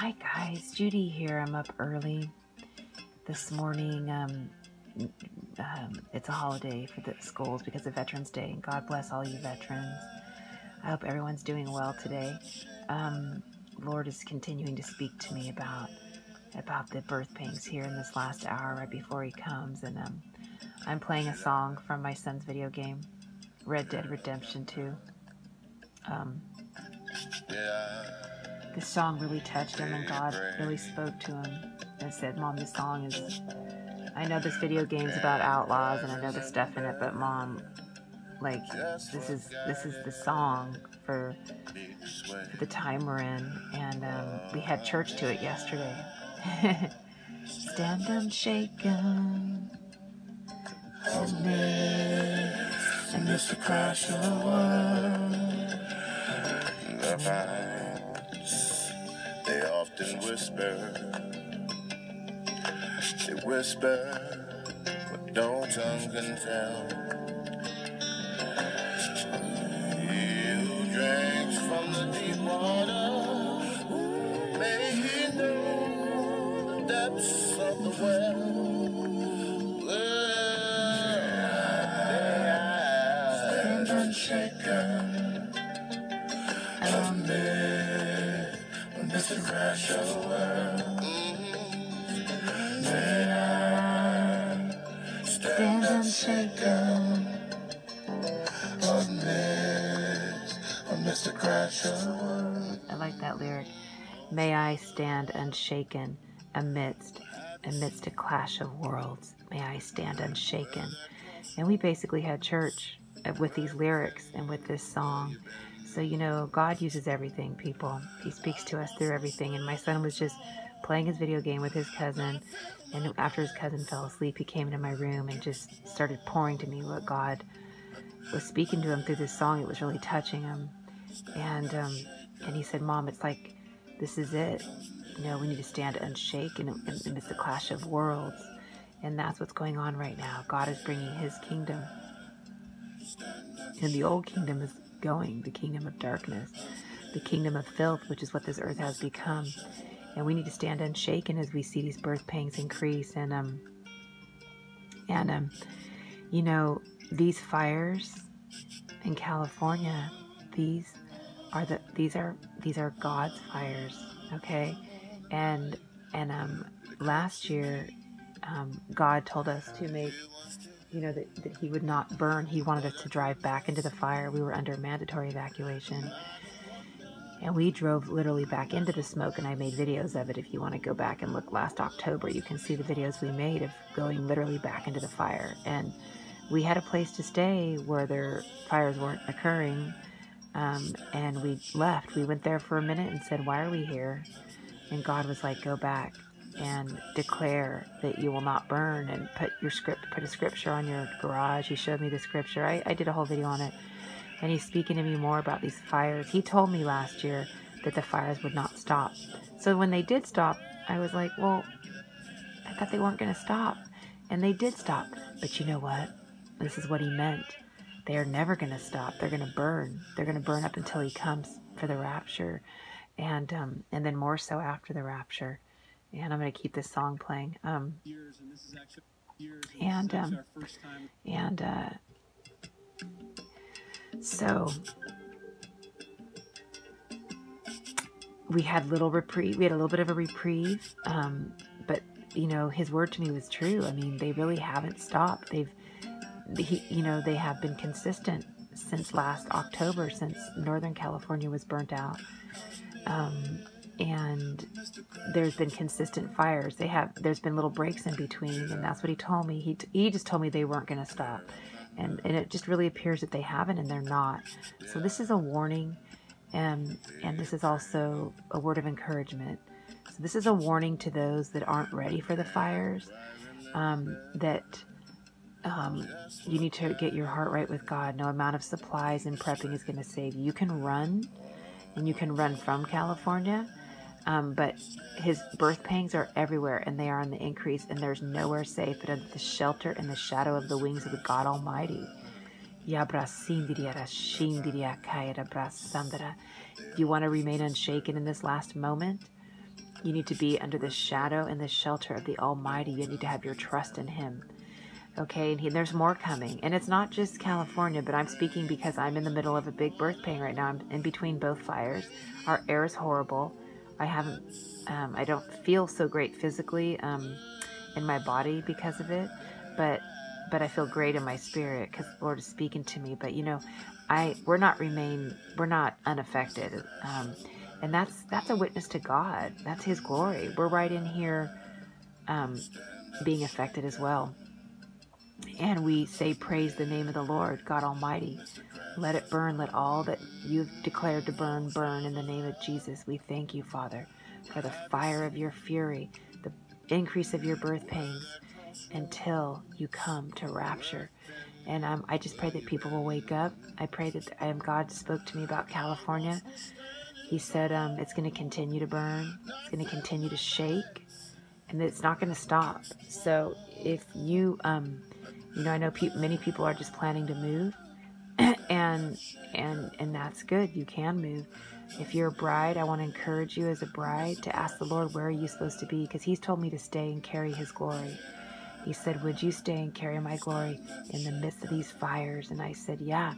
Hi guys, Judy here. I'm up early this morning. Um, um, it's a holiday for the schools because of Veterans Day, and God bless all you veterans. I hope everyone's doing well today. Um, Lord is continuing to speak to me about about the birth pains here in this last hour right before He comes, and um, I'm playing a song from my son's video game, Red Dead Redemption 2. Um, this song really touched him, and God really spoke to him and said, Mom, this song is. I know this video game's about outlaws, and I know the stuff in it, but Mom, like, this is this is the song for, for the time we're in, and um, we had church to it yesterday. Stand unshaken, amid and Mr. Crash of The they often whisper. They whisper what no tongue can tell. You drank from the deep water. May he know the depths of the well. Stand unshaken. Crash stand unshaken. I like that lyric. May I stand unshaken amidst amidst a clash of worlds. May I stand unshaken. And we basically had church with these lyrics and with this song. So you know, God uses everything, people. He speaks to us through everything. And my son was just playing his video game with his cousin. And after his cousin fell asleep, he came into my room and just started pouring to me what God was speaking to him through this song. It was really touching him. And um, and he said, "Mom, it's like this is it. You know, we need to stand unshaken amidst the clash of worlds." And that's what's going on right now. God is bringing His kingdom, and the old kingdom is going. The kingdom of darkness, the kingdom of filth, which is what this earth has become. And we need to stand unshaken as we see these birth pangs increase. And um, and um, you know, these fires in California, these are the these are these are God's fires, okay? And and um last year um, God told us to make you know that, that he would not burn. He wanted us to drive back into the fire. We were under mandatory evacuation. And we drove literally back into the smoke, and I made videos of it. If you want to go back and look last October, you can see the videos we made of going literally back into the fire. And we had a place to stay where their fires weren't occurring. Um, and we left. We went there for a minute and said, Why are we here? And God was like, Go back and declare that you will not burn and put your script, put a scripture on your garage. He showed me the scripture. I, I did a whole video on it. And he's speaking to me more about these fires. He told me last year that the fires would not stop. So when they did stop, I was like, Well, I thought they weren't going to stop. And they did stop. But you know what? This is what he meant. They are never going to stop. They're going to burn. They're going to burn up until he comes for the rapture, and um, and then more so after the rapture. And I'm going to keep this song playing. Um, and um, and uh, so we had little reprieve. We had a little bit of a reprieve, um, but you know, his word to me was true. I mean, they really haven't stopped. They've he, you know, they have been consistent since last October, since Northern California was burnt out. Um, and there's been consistent fires. They have, there's been little breaks in between, and that's what he told me. He, he just told me they weren't going to stop. And, and it just really appears that they haven't and they're not. So this is a warning, and, and this is also a word of encouragement. So this is a warning to those that aren't ready for the fires, um, that um, you need to get your heart right with God. No amount of supplies and prepping is going to save you. You can run, and you can run from California, um, but his birth pangs are everywhere, and they are on the increase, and there's nowhere safe but under the shelter and the shadow of the wings of the God Almighty. If you want to remain unshaken in this last moment, You need to be under the shadow and the shelter of the Almighty. You need to have your trust in Him. Okay, and he, there's more coming. And it's not just California, but I'm speaking because I'm in the middle of a big birth pain right now. I'm in between both fires. Our air is horrible. I haven't, um, I don't feel so great physically um, in my body because of it, but but I feel great in my spirit because the Lord is speaking to me. But you know, I we're not remain we're not unaffected, um, and that's that's a witness to God. That's His glory. We're right in here, um, being affected as well and we say, Praise the name of the Lord, God Almighty. Let it burn. Let all that you've declared to burn, burn in the name of Jesus. We thank you, Father, for the fire of your fury, the increase of your birth pains until you come to rapture. And um, I just pray that people will wake up. I pray that um, God spoke to me about California. He said um, it's going to continue to burn, it's going to continue to shake, and it's not going to stop. So if you um, you know, I know pe- many people are just planning to move, and and and that's good. You can move. If you're a bride, I want to encourage you as a bride to ask the Lord where are you supposed to be because He's told me to stay and carry His glory. He said, "Would you stay and carry my glory in the midst of these fires?" And I said, "Yeah,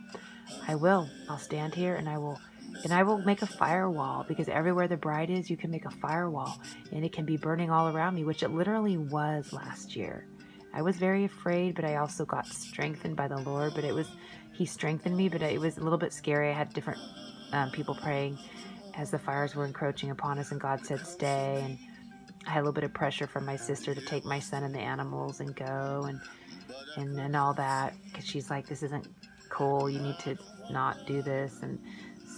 I will. I'll stand here and I will." And I will make a firewall because everywhere the bride is, you can make a firewall and it can be burning all around me, which it literally was last year. I was very afraid, but I also got strengthened by the Lord. But it was, He strengthened me, but it was a little bit scary. I had different um, people praying as the fires were encroaching upon us, and God said, Stay. And I had a little bit of pressure from my sister to take my son and the animals and go and and, and all that because she's like, This isn't cool. You need to not do this. And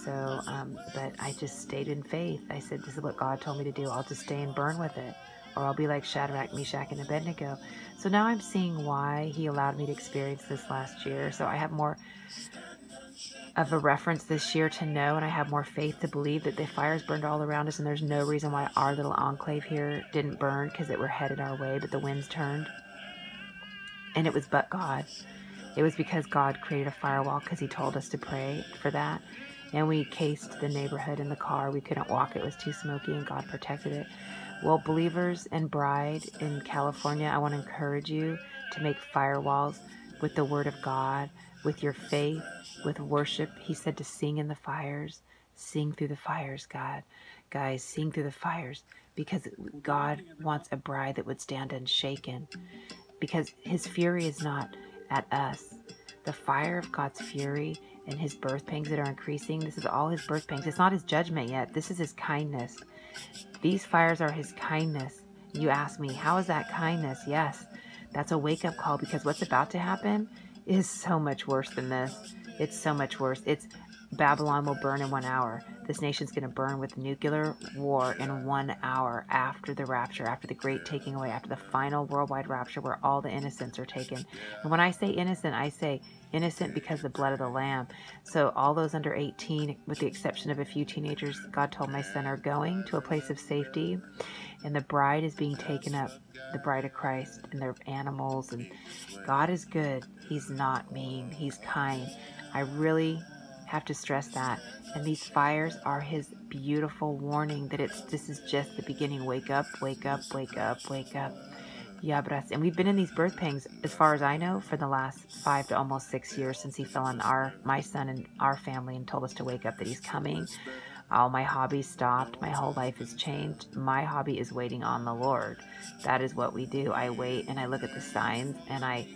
so, um, but I just stayed in faith. I said, This is what God told me to do. I'll just stay and burn with it or I'll be like Shadrach, Meshach, and Abednego. So now I'm seeing why he allowed me to experience this last year. So I have more of a reference this year to know, and I have more faith to believe that the fires burned all around us, and there's no reason why our little enclave here didn't burn because it were headed our way, but the winds turned. And it was but God. It was because God created a firewall because He told us to pray for that. And we cased the neighborhood in the car. We couldn't walk, it was too smoky, and God protected it. Well, believers and bride in California, I want to encourage you to make firewalls with the Word of God, with your faith, with worship. He said to sing in the fires, sing through the fires, God. Guys, sing through the fires because God wants a bride that would stand unshaken because His fury is not at us. The fire of God's fury and His birth pangs that are increasing, this is all His birth pangs. It's not His judgment yet, this is His kindness. These fires are his kindness. You ask me, how is that kindness? Yes, that's a wake up call because what's about to happen is so much worse than this. It's so much worse. It's Babylon will burn in one hour. This nation's going to burn with nuclear war in one hour after the rapture, after the great taking away, after the final worldwide rapture where all the innocents are taken. And when I say innocent, I say innocent because the blood of the Lamb. So all those under 18, with the exception of a few teenagers, God told my son are going to a place of safety. And the bride is being taken up, the bride of Christ, and their animals. And God is good. He's not mean. He's kind. I really have to stress that. And these fires are his beautiful warning that it's this is just the beginning. Wake up, wake up, wake up, wake up. Yabras. And we've been in these birth pangs, as far as I know, for the last five to almost six years since he fell on our my son and our family and told us to wake up that he's coming. All my hobbies stopped. My whole life has changed. My hobby is waiting on the Lord. That is what we do. I wait and I look at the signs and I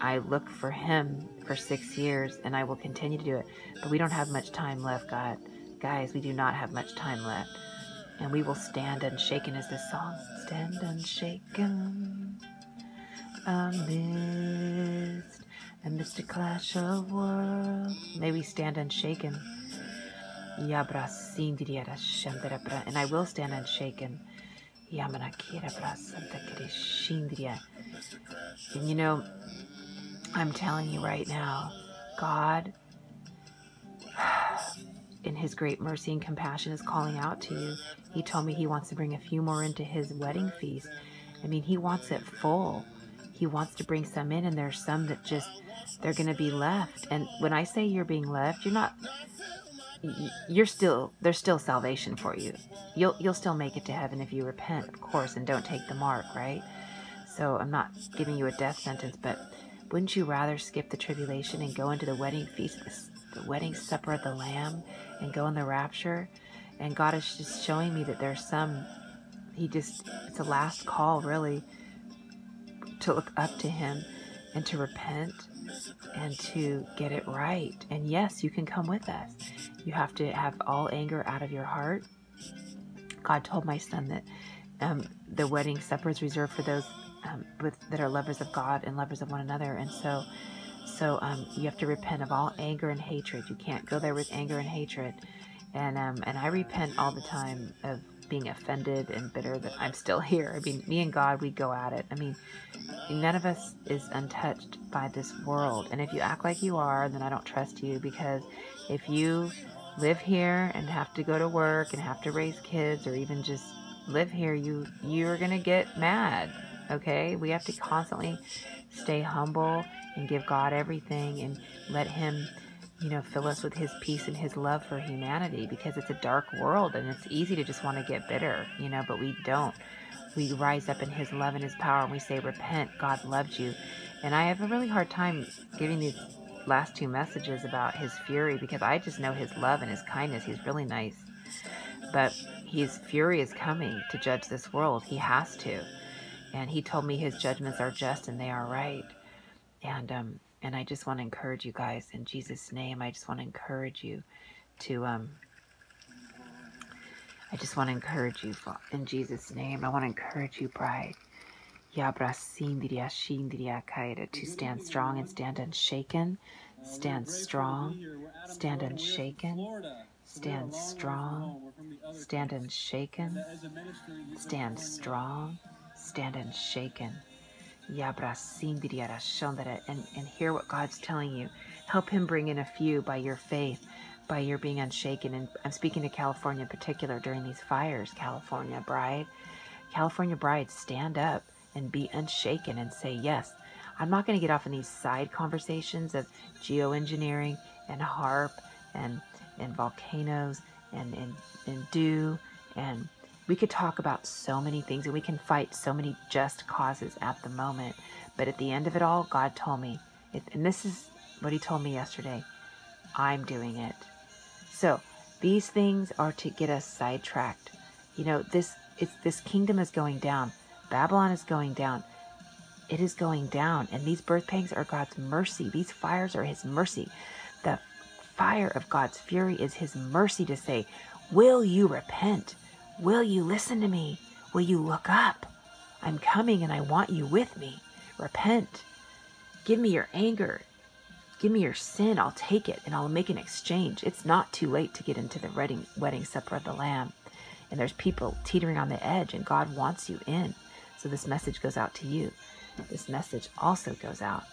I look for him for six years and I will continue to do it. But we don't have much time left, God. Guys, we do not have much time left. And we will stand unshaken as this song. Stand unshaken amidst amidst a clash of worlds. May we stand unshaken. And I will stand unshaken. And you know, I'm telling you right now, God in his great mercy and compassion is calling out to you. He told me he wants to bring a few more into his wedding feast. I mean, he wants it full. He wants to bring some in, and there's some that just they're going to be left. And when I say you're being left, you're not you're still there's still salvation for you. You'll you'll still make it to heaven if you repent, of course, and don't take the mark, right? So I'm not giving you a death sentence, but wouldn't you rather skip the tribulation and go into the wedding feast, the, wedding supper of the Lamb, and go in the rapture? And God is just showing me that there's some. He just it's a last call, really, to look up to Him and to repent and to get it right. And yes, you can come with us. You have to have all anger out of your heart. God told my son that um, the wedding supper is reserved for those um, with, that are lovers of God and lovers of one another. And so, so um, you have to repent of all anger and hatred. You can't go there with anger and hatred. And um, and I repent all the time of being offended and bitter that I'm still here. I mean, me and God, we go at it. I mean, none of us is untouched by this world. And if you act like you are, then I don't trust you because if you live here and have to go to work and have to raise kids or even just live here, you you're going to get mad. Okay? We have to constantly stay humble and give God everything and let him you know, fill us with his peace and his love for humanity because it's a dark world and it's easy to just want to get bitter, you know, but we don't. We rise up in his love and his power and we say, Repent, God loves you. And I have a really hard time giving these last two messages about his fury because I just know his love and his kindness. He's really nice. But his fury is coming to judge this world. He has to. And he told me his judgments are just and they are right. And um, and I just want to encourage you guys in Jesus' name. I just want to encourage you to um I just want to encourage you in Jesus' name. I want to encourage you, bride. To stand strong and stand unshaken. Stand strong. Stand unshaken. Stand strong. Stand unshaken. Stand strong. Stand unshaken and, and hear what God's telling you. Help Him bring in a few by your faith, by your being unshaken. And I'm speaking to California in particular during these fires, California bride. California bride, stand up and be unshaken and say, Yes, I'm not going to get off in these side conversations of geoengineering and HAARP and, and volcanoes and, and, and dew and we could talk about so many things and we can fight so many just causes at the moment. But at the end of it all, God told me, and this is what He told me yesterday I'm doing it. So these things are to get us sidetracked. You know, this it's this kingdom is going down. Babylon is going down. It is going down. And these birth pangs are God's mercy. These fires are his mercy. The fire of God's fury is his mercy to say, Will you repent? Will you listen to me? Will you look up? I'm coming and I want you with me. Repent. Give me your anger. Give me your sin. I'll take it and I'll make an exchange. It's not too late to get into the wedding, wedding supper of the Lamb. And there's people teetering on the edge, and God wants you in. So this message goes out to you. This message also goes out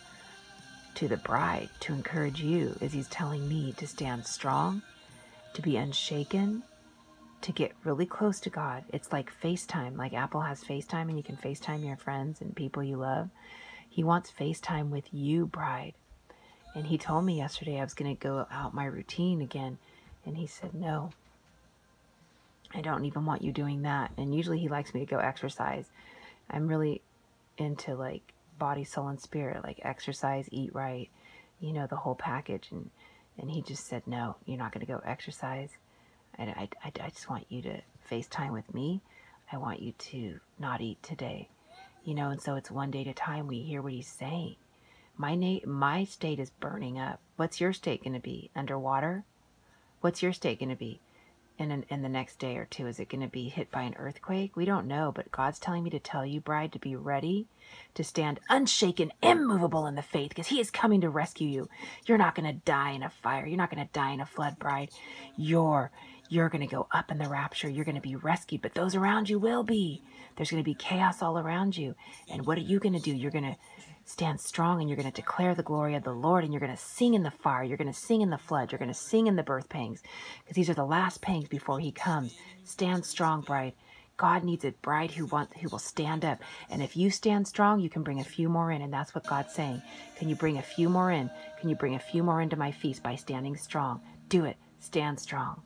to the bride to encourage you as He's telling me to stand strong, to be unshaken, to get really close to God. It's like FaceTime, like Apple has FaceTime and you can FaceTime your friends and people you love. He wants FaceTime with you, bride. And he told me yesterday I was going to go out my routine again. And he said, No, I don't even want you doing that. And usually he likes me to go exercise. I'm really into like body, soul, and spirit, like exercise, eat right, you know, the whole package. And, and he just said, No, you're not going to go exercise I, I, I just want you to FaceTime with me. I want you to not eat today. You know, and so it's one day at a time we hear what he's saying. My na- my state is burning up. What's your state going to be? Underwater? What's your state going to be? In, an, in the next day or two, is it going to be hit by an earthquake? We don't know, but God's telling me to tell you, bride, to be ready, to stand unshaken, immovable in the faith, because He is coming to rescue you. You're not going to die in a fire. You're not going to die in a flood, bride. You're you're going to go up in the rapture. You're going to be rescued, but those around you will be. There's going to be chaos all around you. And what are you going to do? You're going to stand strong and you're going to declare the glory of the Lord and you're going to sing in the fire. You're going to sing in the flood. You're going to sing in the birth pangs because these are the last pangs before he comes. Stand strong, bride. God needs a bride who want who will stand up. And if you stand strong, you can bring a few more in. And that's what God's saying. Can you bring a few more in? Can you bring a few more into my feast by standing strong? Do it. stand strong.